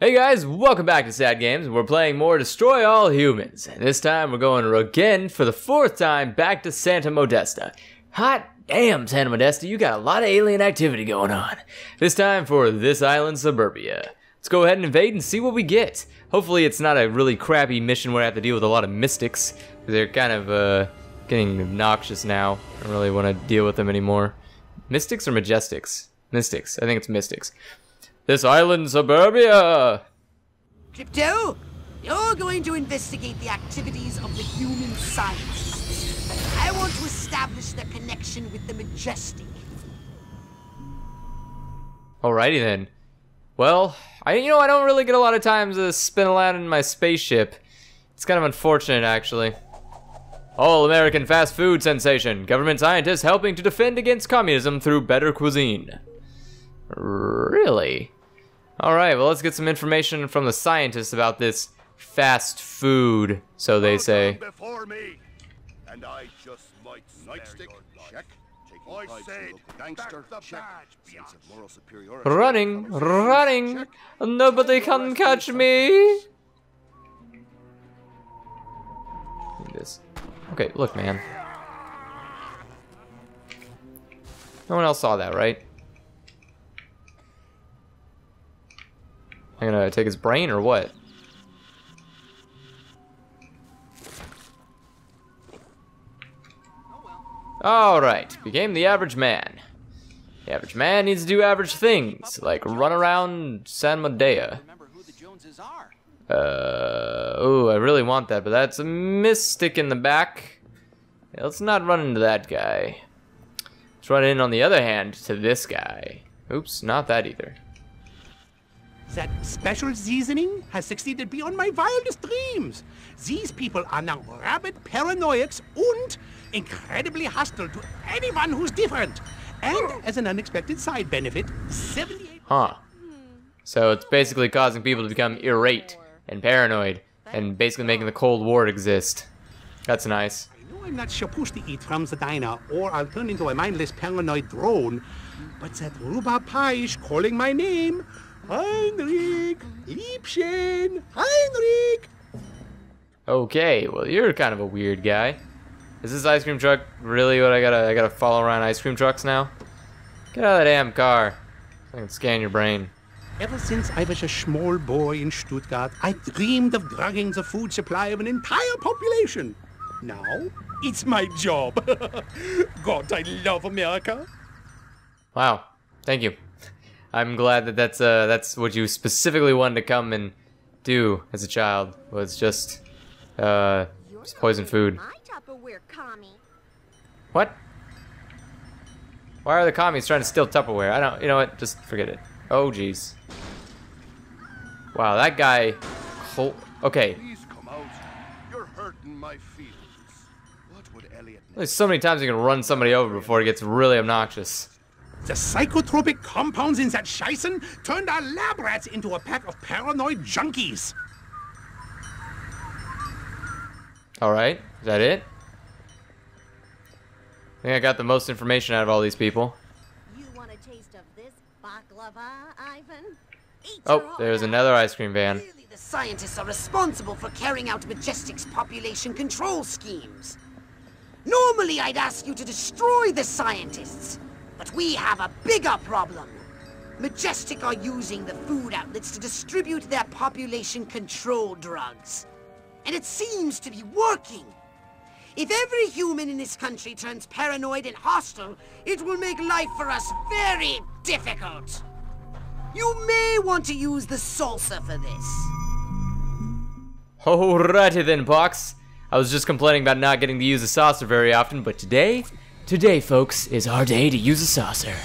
Hey guys, welcome back to Sad Games. We're playing more Destroy All Humans. And this time we're going again for the fourth time back to Santa Modesta. Hot damn, Santa Modesta, you got a lot of alien activity going on. This time for this island suburbia. Let's go ahead and invade and see what we get. Hopefully it's not a really crappy mission where I have to deal with a lot of mystics. They're kind of uh, getting obnoxious now. I don't really want to deal with them anymore. Mystics or Majestics? Mystics. I think it's Mystics. This island suburbia! Crypto, you're going to investigate the activities of the human scientists. I want to establish their connection with the Majestic. Alrighty then. Well, I you know I don't really get a lot of time to spin around in my spaceship. It's kind of unfortunate actually. All American fast food sensation. Government scientists helping to defend against communism through better cuisine. Really? Alright, well let's get some information from the scientists about this fast food, so they say. Before me, and I just might nightstick check. I said, gangster back the check. badge, Sense of moral superiority. Running, running, check. nobody can catch me. This. Okay, look, man. No one else saw that, right? I'm gonna take his brain or what? Alright, became the average man. The average man needs to do average things, like run around San Medea. Uh, oh, I really want that, but that's a mystic in the back. Let's not run into that guy. Let's run in, on the other hand, to this guy. Oops, not that either. That special seasoning has succeeded beyond my wildest dreams. These people are now rabid paranoiacs and incredibly hostile to anyone who's different. And as an unexpected side benefit, 78 Huh. So it's basically causing people to become irate and paranoid, and basically making the Cold War exist. That's nice. I know I'm not supposed to eat from the diner, or I'll turn into a mindless paranoid drone. But that rhubarb pie is calling my name. Heinrich! Liebchen! Heinrich! Okay, well you're kind of a weird guy. Is this ice cream truck really what I gotta I gotta follow around ice cream trucks now? Get out of that damn car. So I can scan your brain. Ever since I was a small boy in Stuttgart, I dreamed of drugging the food supply of an entire population. Now, it's my job. God, I love America. Wow. Thank you. I'm glad that that's uh that's what you specifically wanted to come and do as a child was just uh just poison food. My Tupperware commie. What? Why are the commies trying to steal Tupperware? I don't. You know what? Just forget it. Oh jeez. Wow, that guy. Hol- okay. Please come out. You're hurting my feelings. What would Elliot There's so many times you can run somebody over before it gets really obnoxious. The psychotropic compounds in that Scheißen turned our lab rats into a pack of paranoid junkies. All right. Is that it? I think I got the most information out of all these people. You want a taste of this baklava, Ivan? Eat Oh, there's heart another ice cream van. Clearly, the scientists are responsible for carrying out Majestic's population control schemes. Normally, I'd ask you to destroy the scientists, but we have a bigger problem. Majestic are using the food outlets to distribute their population control drugs. And it seems to be working. If every human in this country turns paranoid and hostile, it will make life for us very difficult. You may want to use the saucer for this. Alrighty then, Pox. I was just complaining about not getting to use the saucer very often, but today, today, folks, is our day to use a saucer.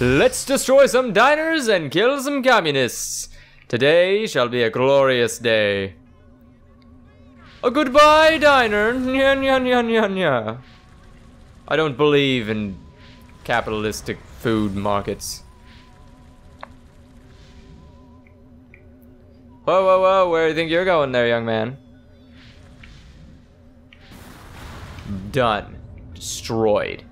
Let's destroy some diners and kill some communists. Today shall be a glorious day. A goodbye, diner. Nya, nya, nya, nya, nya. I don't believe in capitalistic food markets. Whoa, whoa, whoa, where do you think you're going there, young man? Done destroyed.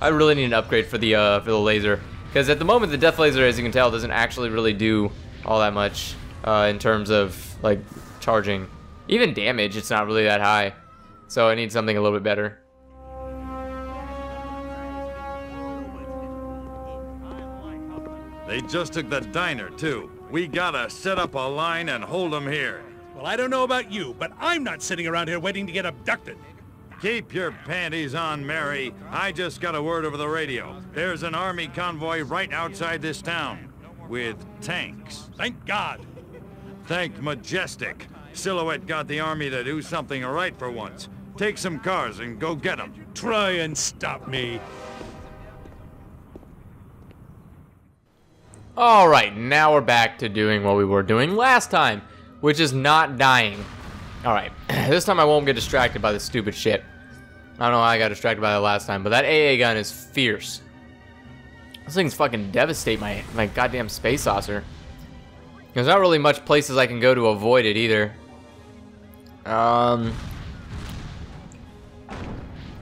I really need an upgrade for the uh, for the laser because at the moment the death laser, as you can tell, doesn't actually really do all that much uh, in terms of like charging. Even damage, it's not really that high. So I need something a little bit better. They just took the diner too. We gotta set up a line and hold them here. Well, I don't know about you, but I'm not sitting around here waiting to get abducted. Keep your panties on, Mary. I just got a word over the radio. There's an army convoy right outside this town. With tanks. Thank God. Thank Majestic. Silhouette got the army to do something right for once. Take some cars and go get them. Try and stop me. Alright, now we're back to doing what we were doing last time, which is not dying. Alright, this time I won't get distracted by this stupid shit. I don't know how I got distracted by that last time, but that AA gun is fierce. This thing's fucking devastate my, my goddamn space saucer. There's not really much places I can go to avoid it either. Um.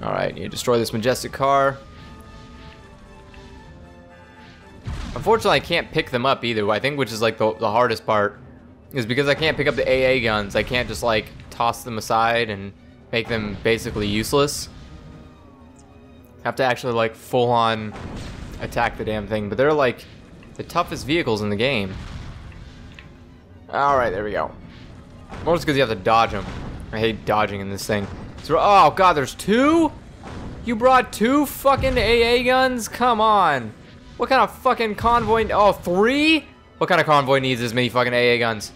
Alright, you destroy this majestic car. Unfortunately, I can't pick them up either. I think which is like the, the hardest part is because I can't pick up the AA guns. I can't just like toss them aside and make them basically useless. Have to actually like full on attack the damn thing. But they're like the toughest vehicles in the game. All right, there we go. Just because you have to dodge them. I hate dodging in this thing. So, oh god, there's two? You brought two fucking AA guns? Come on. What kind of fucking convoy? Oh, three? What kind of convoy needs this many fucking AA guns?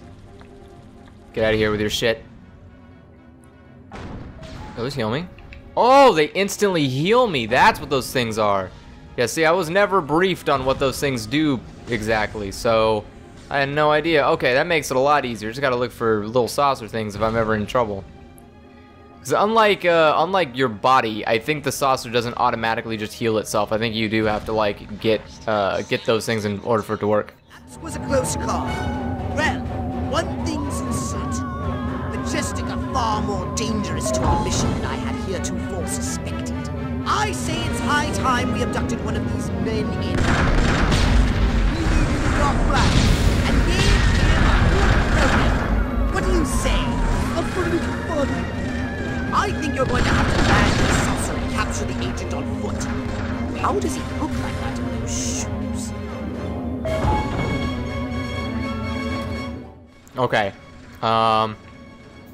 Get out of here with your shit. Oh, those heal me? Oh, they instantly heal me. That's what those things are. Yeah, see, I was never briefed on what those things do exactly, so I had no idea. Okay, that makes it a lot easier. Just gotta look for little saucer things if I'm ever in trouble. Because unlike, uh, unlike your body, I think the saucer doesn't automatically just heal itself. I think you do have to, like, get, uh, get those things in order for it to work. This was a close call. Well, one thing's certain. Majestic are far more dangerous to our mission than I had heretofore suspected. I say it's high time we abducted one of these men in. Okay. Um,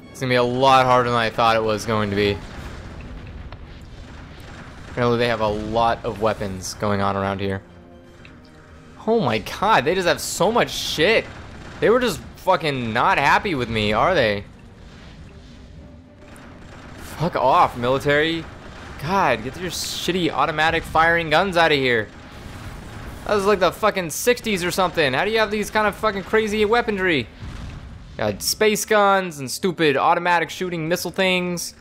it's gonna be a lot harder than I thought it was going to be. Apparently they have a lot of weapons going on around here. Oh my god, they just have so much shit. They were just fucking not happy with me, are they? Fuck off, military. God, get your shitty automatic firing guns out of here. That was like the fucking 60s or something. How do you have these kind of fucking crazy weaponry? Got space guns and stupid automatic shooting missile things.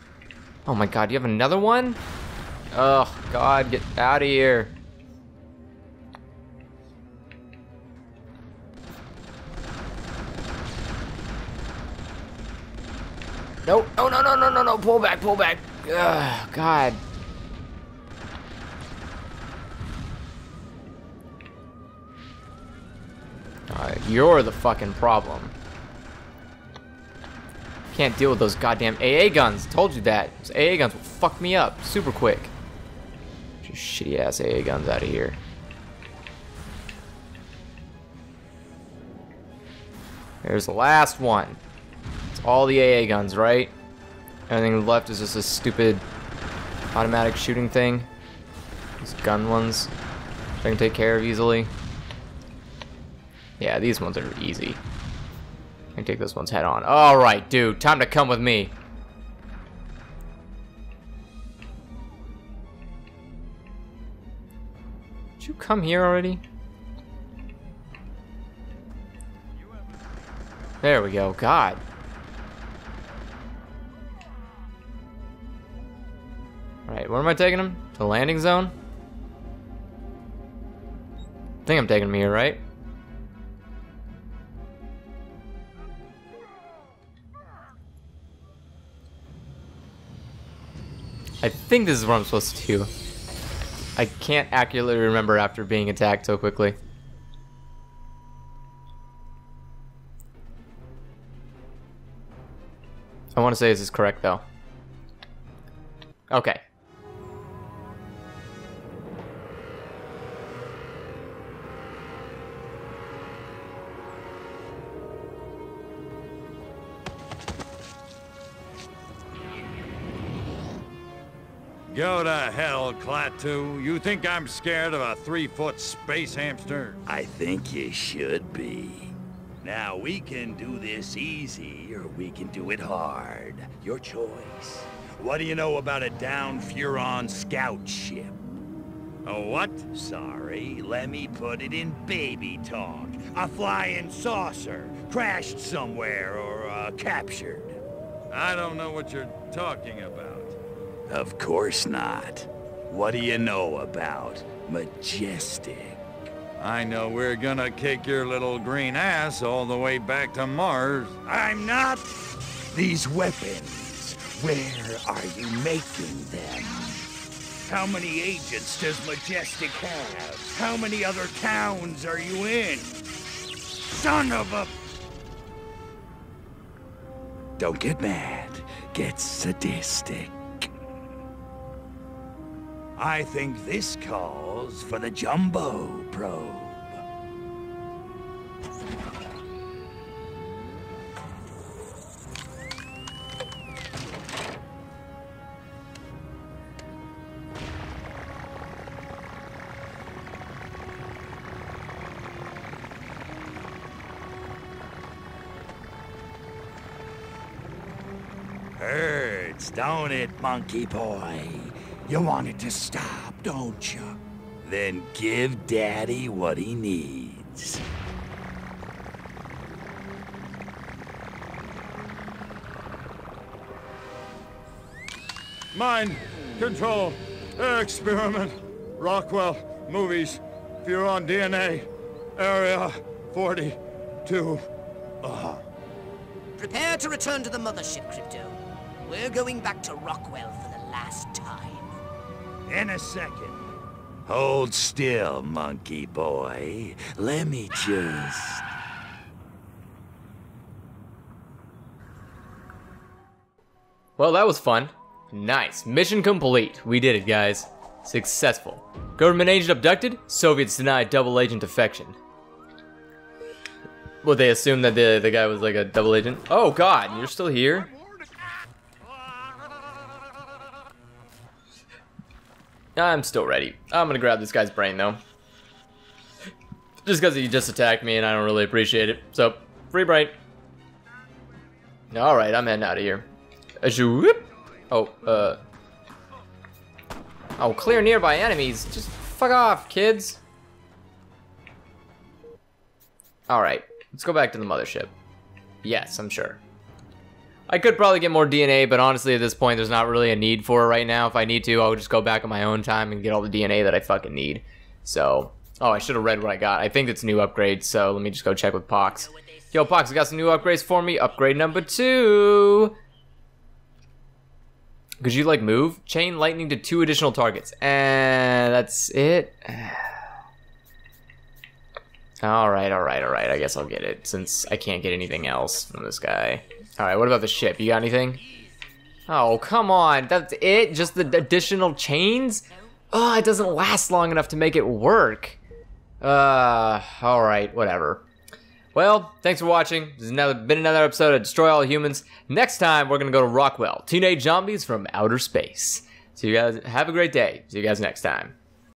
Oh my god, you have another one? Oh god, get out of here. No, no, no, no, no, no, no, pull back, pull back. Ugh, god. Uh, you're the fucking problem. Can't deal with those goddamn AA guns. Told you that. Those AA guns will fuck me up super quick. Get shitty ass AA guns out of here. There's the last one. It's all the AA guns, right? Everything left is just a stupid automatic shooting thing. These gun ones I can take care of easily. Yeah, these ones are easy. Can take this one's head on. Alright, dude, time to come with me. Did you come here already? There we go, God. Alright, where am I taking him? To the landing zone? I think I'm taking him here, right? I think this is what I'm supposed to do. I can't accurately remember after being attacked so quickly. I want to say this is correct though. Okay. Go to hell, Klaatu. You think I'm scared of a three-foot space hamster? I think you should be. Now, we can do this easy, or we can do it hard. Your choice. What do you know about a down Furon scout ship? A what? Sorry, let me put it in baby talk. A flying saucer, crashed somewhere, or uh, captured. I don't know what you're talking about. Of course not. What do you know about Majestic? I know we're gonna kick your little green ass all the way back to Mars. I'm not. These weapons, where are you making them? How many agents does Majestic have? How many other towns are you in? Son of a... Don't get mad. Get sadistic. I think this calls for the Jumbo probe. Hurts, don't it, monkey boy? You want it to stop, don't you? Then give Daddy what he needs. Mind control experiment. Rockwell movies. Furon DNA. Area 42. Uh-huh. Prepare to return to the mothership, Crypto. We're going back to Rockwell for the last time. In a second. Hold still, monkey boy. Let me just... Well, that was fun. Nice. Mission complete. We did it, guys. Successful. Government agent abducted. Soviets denied double agent defection. Well, they assume that the, the guy was like a double agent? Oh god, you're still here? I'm still ready. I'm gonna grab this guy's brain though. Just because he just attacked me and I don't really appreciate it. So, free brain. Alright, I'm heading out of here. Oh, uh. Oh, clear nearby enemies. Just fuck off, kids. Alright, let's go back to the mothership. Yes, I'm sure. I could probably get more DNA, but honestly at this point there's not really a need for it right now. If I need to, I'll just go back on my own time and get all the DNA that I fucking need. So, oh, I should have read what I got. I think it's new upgrades, so let me just go check with Pox. Yo, Pox, you got some new upgrades for me? Upgrade number two. Could you like move? Chain lightning to two additional targets. And that's it. Alright, alright, alright. I guess I'll get it since I can't get anything else from this guy. Alright, what about the ship? You got anything? Oh, come on. That's it? Just the additional chains? Oh, it doesn't last long enough to make it work. Uh, alright, whatever. Well, thanks for watching. This has another, been another episode of Destroy All Humans. Next time, we're going to go to Rockwell. Teenage Zombies from Outer Space. So you guys have a great day. See you guys next time.